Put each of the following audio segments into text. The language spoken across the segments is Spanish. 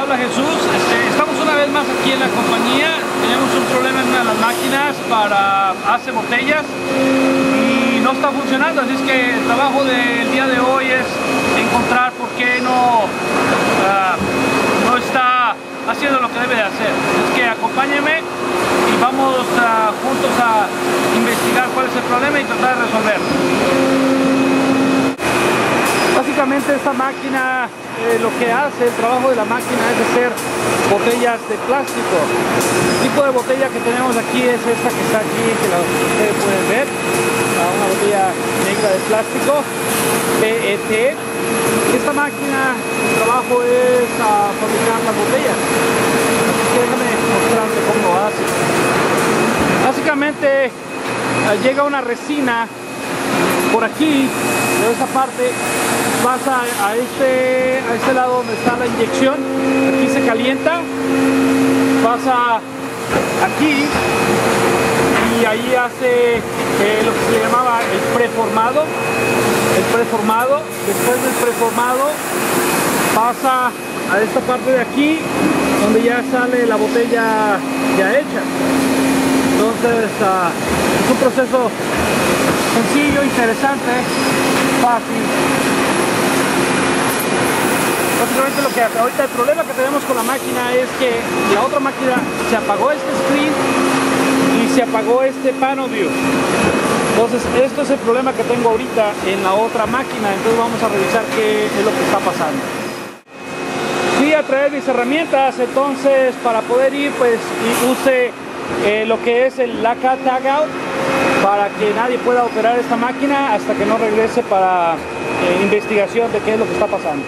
habla Jesús. Este, estamos una vez más aquí en la compañía. Tenemos un problema en una de las máquinas para hacer botellas y no está funcionando. Así es que el trabajo del día de hoy es encontrar por qué no, ah, no está haciendo lo que debe de hacer. Es que acompáñenme y vamos ah, juntos a investigar cuál es el problema y tratar de resolverlo. Básicamente esta máquina eh, lo que hace, el trabajo de la máquina es hacer botellas de plástico. El tipo de botella que tenemos aquí es esta que está aquí, que la, ustedes pueden ver, ah, una botella negra de plástico, PET. Esta máquina, el trabajo es a fabricar las botellas. Déjame mostrarte cómo lo hace. Básicamente ah, llega una resina por aquí, por esta parte, pasa a este, a este lado donde está la inyección, aquí se calienta, pasa aquí y ahí hace eh, lo que se llamaba el preformado, el preformado, después del preformado pasa a esta parte de aquí donde ya sale la botella ya hecha. Entonces ah, es un proceso sencillo, interesante, fácil. Básicamente lo que ahorita el problema que tenemos con la máquina es que la otra máquina se apagó este screen y se apagó este panel view. Entonces esto es el problema que tengo ahorita en la otra máquina, entonces vamos a revisar qué es lo que está pasando. Fui a traer mis herramientas, entonces para poder ir pues use eh, lo que es el LACA Tagout para que nadie pueda operar esta máquina hasta que no regrese para eh, investigación de qué es lo que está pasando.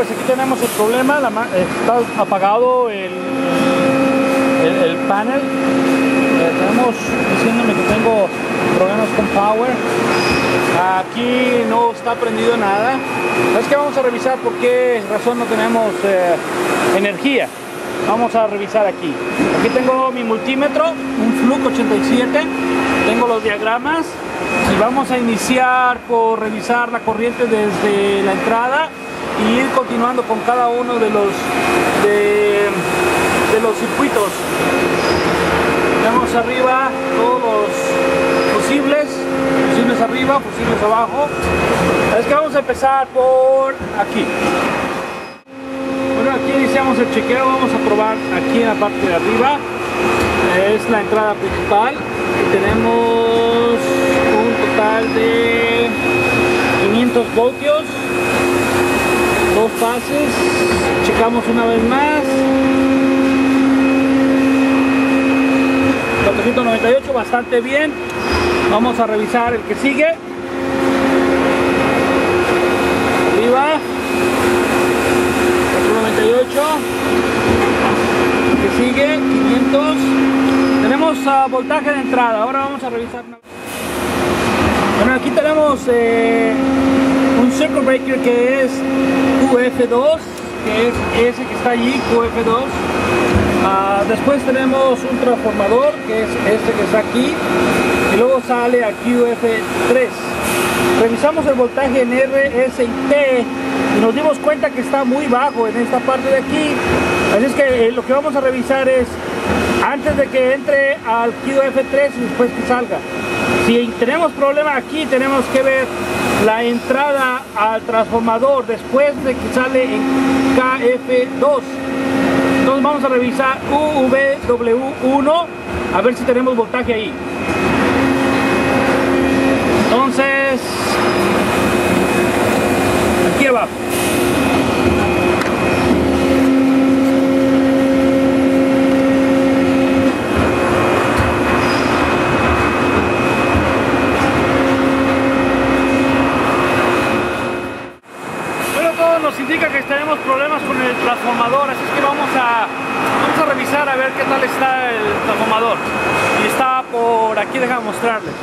pues aquí tenemos el problema, está apagado el, el, panel. Eh, tenemos diciéndome que tengo problemas con power. Aquí no está prendido nada. Es que vamos a revisar por qué razón no tenemos eh, energía. Vamos a revisar aquí. Aquí tengo mi multímetro, un Fluke 87. Tengo los diagramas y vamos a iniciar por revisar la corriente desde la entrada y ir continuando con cada uno de los de, los circuitos. Tenemos arriba todos los posibles posibles arriba, posibles abajo. Es que vamos a empezar por aquí. Bueno aquí iniciamos el chequeo vamos a probar aquí en la parte de arriba. Es la entrada principal. Y tenemos un total de 500 voltios dos fases checamos una vez más. 498 bastante bien. Vamos a revisar el que sigue. Arriba. 498 el que sigue 500 tenemos uh, voltaje de entrada. Ahora vamos a revisar bueno aquí tenemos eh, un circuit breaker que es QF2 que es ese que está allí, QF2 ah, después tenemos un transformador que es este que está aquí y luego sale a QF3 revisamos el voltaje en RS y T y nos dimos cuenta que está muy bajo en esta parte de aquí. Así es que eh, lo que vamos a revisar es antes de que entre al QF3 y después que salga si tenemos problema aquí tenemos que ver la entrada al transformador después de que sale en KF2 entonces vamos a revisar UVW1 a ver si tenemos voltaje ahí entonces aquí abajo y está por aquí, déjame mostrarles.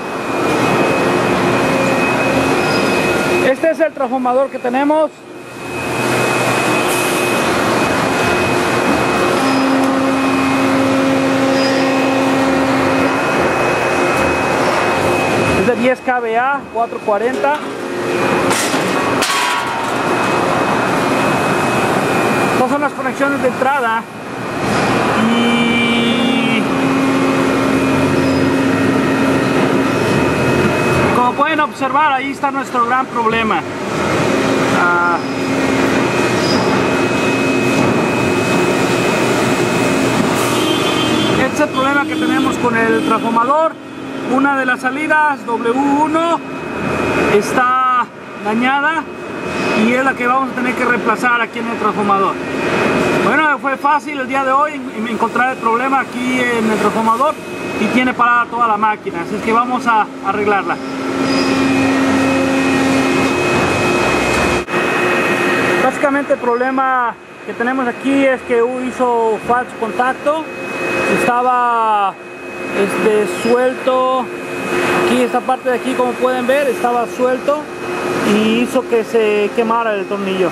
Este es el transformador que tenemos. Es de 10 kVA, 440. Estas son las conexiones de entrada. Y como pueden observar, ahí está nuestro gran problema. Ah, este es el problema que tenemos con el transformador. Una de las salidas W1 está dañada y es la que vamos a tener que reemplazar aquí en el transformador. Bueno, fue fácil el día de hoy encontrar el problema aquí en el transformador y tiene parada toda la máquina, así que vamos a arreglarla. Básicamente el problema que tenemos aquí es que hizo falso contacto, estaba este, suelto, aquí esta parte de aquí como pueden ver estaba suelto y hizo que se quemara el tornillo.